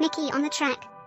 Mickey on the track.